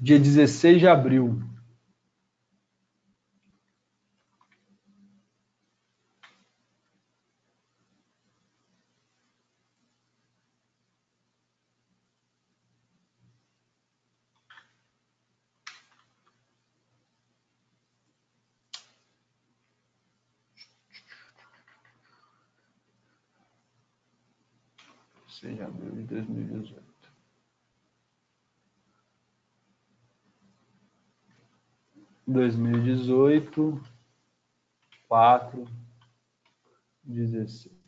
Dia dezesseis de abril. De abril de 2018. Dois mil e dezoito, quatro, dezesseis.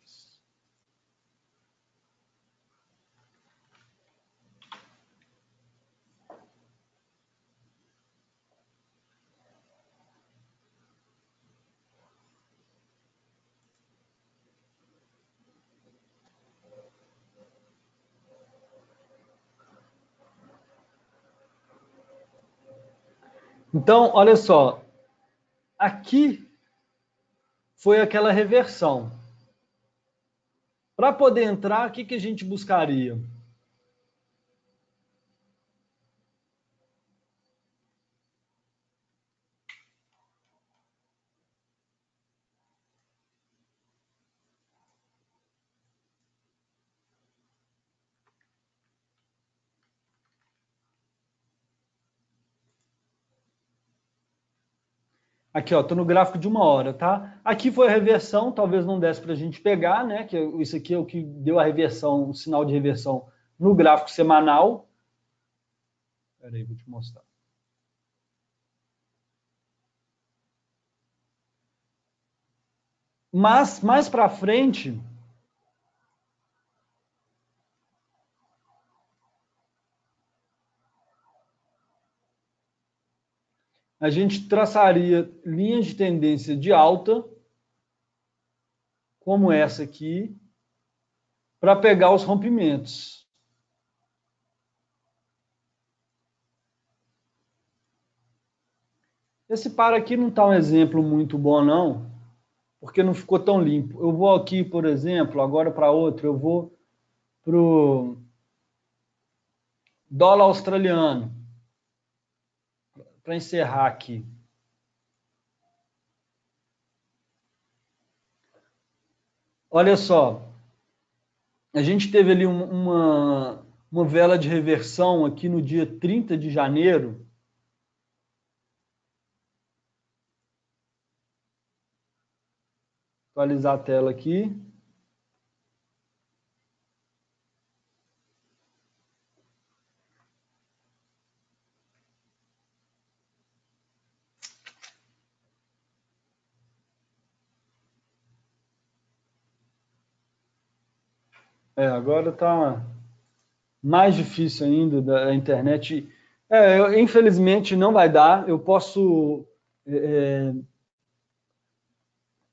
Então, olha só, aqui foi aquela reversão. Para poder entrar, o que, que a gente buscaria? Aqui, ó, tô no gráfico de uma hora, tá? Aqui foi a reversão, talvez não desse para a gente pegar, né? Que isso aqui é o que deu a reversão, o sinal de reversão no gráfico semanal. Espera aí, vou te mostrar. Mas mais para frente, a gente traçaria linhas de tendência de alta, como essa aqui, para pegar os rompimentos. Esse par aqui não está um exemplo muito bom, não, porque não ficou tão limpo. Eu vou aqui, por exemplo, agora para outro, eu vou para o dólar australiano para encerrar aqui. Olha só, a gente teve ali uma, uma vela de reversão aqui no dia 30 de janeiro. Atualizar a tela aqui. É, agora está mais difícil ainda da internet. É, eu, infelizmente não vai dar. Eu posso é, é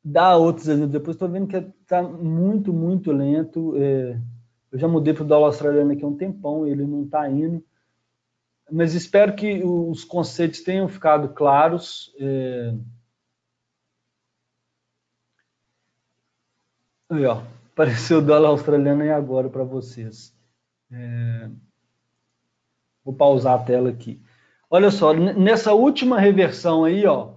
dar outros exemplos. Depois estou vendo que está muito, muito lento. É, eu já mudei para o dólar australiano aqui há um tempão, ele não está indo. Mas espero que os conceitos tenham ficado claros. É... Aí, ó. Apareceu o dólar australiano aí agora para vocês. É... Vou pausar a tela aqui. Olha só, nessa última reversão aí, ó,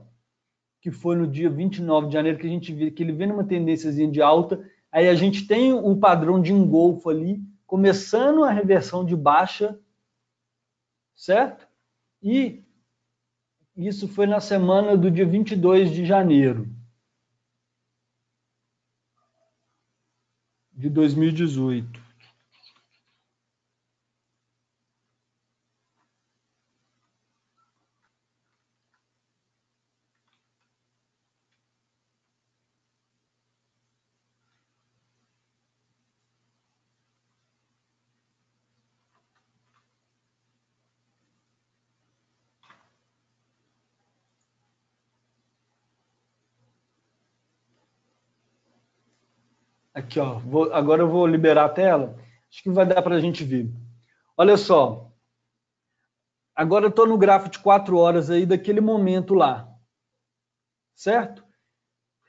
que foi no dia 29 de janeiro, que a gente viu que ele vem numa tendênciazinha de alta, aí a gente tem o padrão de engolfo ali, começando a reversão de baixa, certo? E isso foi na semana do dia 22 de janeiro. De 2018. Aqui, ó. Vou, agora eu vou liberar a tela. Acho que vai dar para a gente ver. Olha só. Agora eu estou no gráfico de quatro horas aí daquele momento lá. Certo?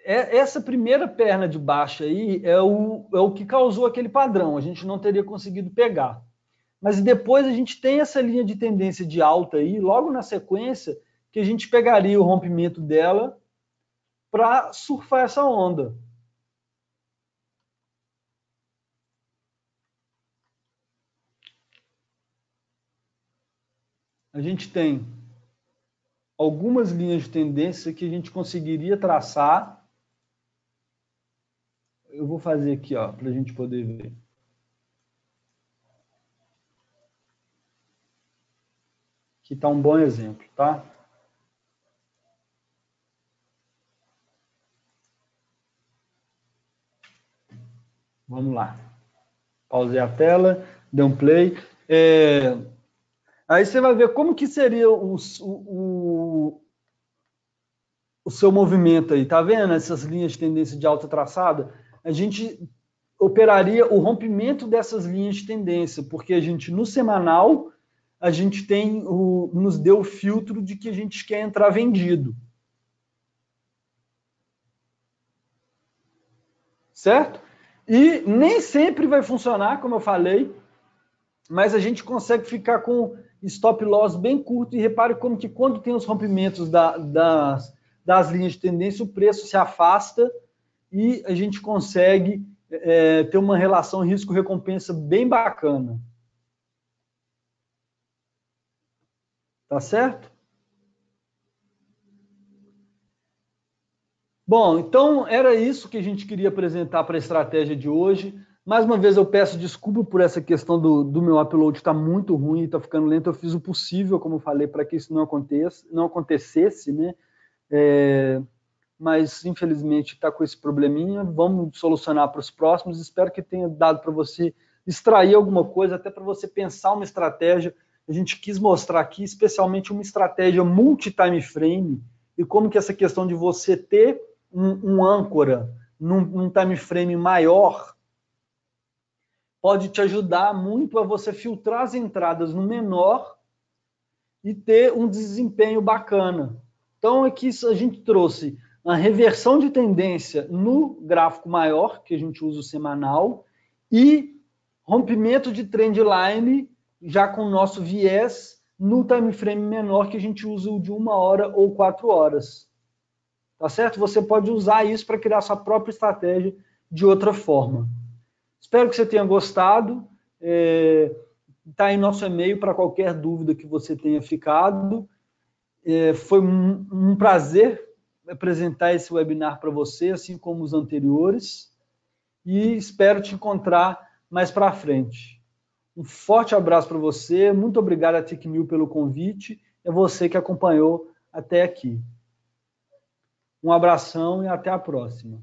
É, essa primeira perna de baixa aí é o, é o que causou aquele padrão. A gente não teria conseguido pegar. Mas depois a gente tem essa linha de tendência de alta aí, logo na sequência, que a gente pegaria o rompimento dela para surfar essa onda. A gente tem algumas linhas de tendência que a gente conseguiria traçar. Eu vou fazer aqui, ó, para a gente poder ver. Aqui está um bom exemplo, tá? Vamos lá. Pausei a tela, dei um play. É... Aí você vai ver como que seria o, o, o seu movimento aí. Tá vendo essas linhas de tendência de alta traçada? A gente operaria o rompimento dessas linhas de tendência, porque a gente, no semanal, a gente tem o, nos deu o filtro de que a gente quer entrar vendido. Certo? E nem sempre vai funcionar, como eu falei, mas a gente consegue ficar com stop loss bem curto e repare como que quando tem os rompimentos da, das, das linhas de tendência, o preço se afasta e a gente consegue é, ter uma relação risco-recompensa bem bacana. Tá certo? Bom, então era isso que a gente queria apresentar para a estratégia de hoje. Mais uma vez eu peço desculpa por essa questão do, do meu upload estar tá muito ruim, está ficando lento. Eu fiz o possível, como eu falei, para que isso não, aconteça, não acontecesse, né? É, mas infelizmente está com esse probleminha. Vamos solucionar para os próximos. Espero que tenha dado para você extrair alguma coisa, até para você pensar uma estratégia a gente quis mostrar aqui, especialmente uma estratégia multi-time frame e como que essa questão de você ter um, um âncora num, num time frame maior pode te ajudar muito a você filtrar as entradas no menor e ter um desempenho bacana. Então, aqui a gente trouxe a reversão de tendência no gráfico maior, que a gente usa o semanal, e rompimento de trend line já com o nosso viés no time frame menor que a gente usa o de uma hora ou quatro horas. Tá certo? Você pode usar isso para criar sua própria estratégia de outra forma. Espero que você tenha gostado. É, tá aí nosso e-mail para qualquer dúvida que você tenha ficado. É, foi um, um prazer apresentar esse webinar para você, assim como os anteriores. E espero te encontrar mais para frente. Um forte abraço para você. Muito obrigado a TicMil pelo convite. É você que acompanhou até aqui. Um abração e até a próxima.